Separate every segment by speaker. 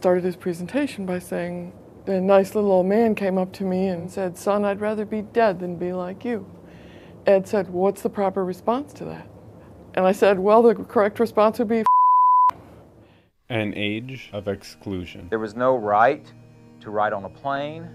Speaker 1: started his presentation by saying, a nice little old man came up to me and said, Son, I'd rather be dead than be like you. Ed said, What's the proper response to that? And I said, Well, the correct response would be
Speaker 2: An age of exclusion.
Speaker 3: There was no right to ride on a plane,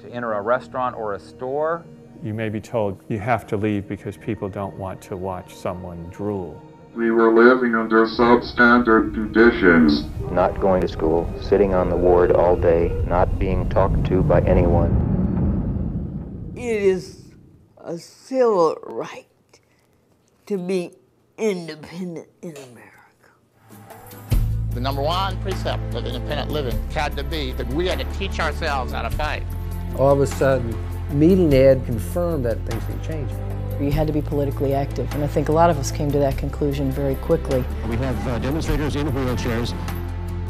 Speaker 3: to enter a restaurant or a store.
Speaker 4: You may be told you have to leave because people don't want to watch someone drool.
Speaker 5: We were living under substandard conditions.
Speaker 6: Not going to school, sitting on the ward all day, not being talked to by anyone.
Speaker 7: It is a civil right to be independent in America.
Speaker 8: The number one precept of independent living had to be that we had to teach ourselves how to fight.
Speaker 9: All of a sudden, meeting Ed confirmed that things need changing.
Speaker 10: You had to be politically active, and I think a lot of us came to that conclusion very quickly.
Speaker 11: We have uh, demonstrators in wheelchairs.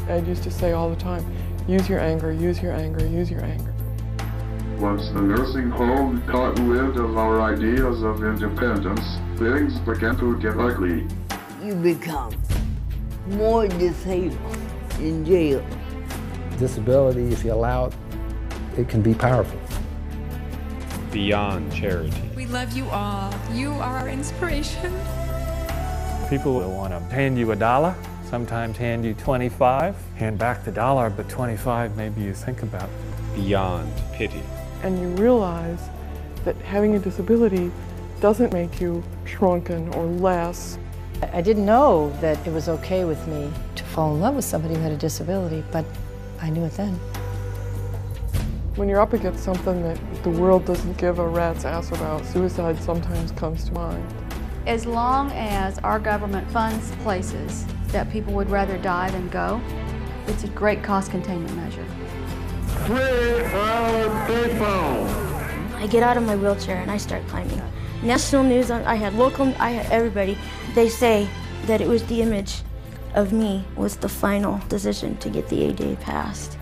Speaker 1: Ed used to say all the time, use your anger, use your anger, use your anger.
Speaker 5: Once the nursing home caught wind of our ideas of independence, things began to get ugly.
Speaker 7: You become more disabled in jail.
Speaker 9: Disability, if you allow it, it can be powerful.
Speaker 2: Beyond charity.
Speaker 12: We love you all. You are our inspiration.
Speaker 4: People will want to hand you a dollar, sometimes hand you 25, hand back the dollar, but 25 maybe you think about.
Speaker 2: Beyond pity.
Speaker 1: And you realize that having a disability doesn't make you shrunken or less.
Speaker 10: I didn't know that it was okay with me to fall in love with somebody who had a disability, but I knew it then.
Speaker 1: When you're up against something that the world doesn't give a rat's ass about, suicide sometimes comes to mind.
Speaker 13: As long as our government funds places that people would rather die than go, it's a great cost containment measure.
Speaker 5: Free our people!
Speaker 14: I get out of my wheelchair and I start climbing. National news, I had local, I had everybody. They say that it was the image of me was the final decision to get the ADA passed.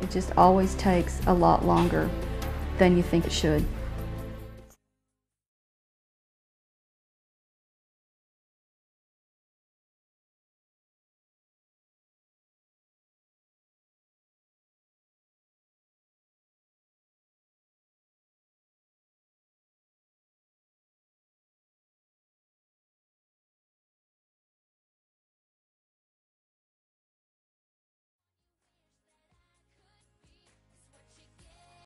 Speaker 13: It just always takes a lot longer than you think it should.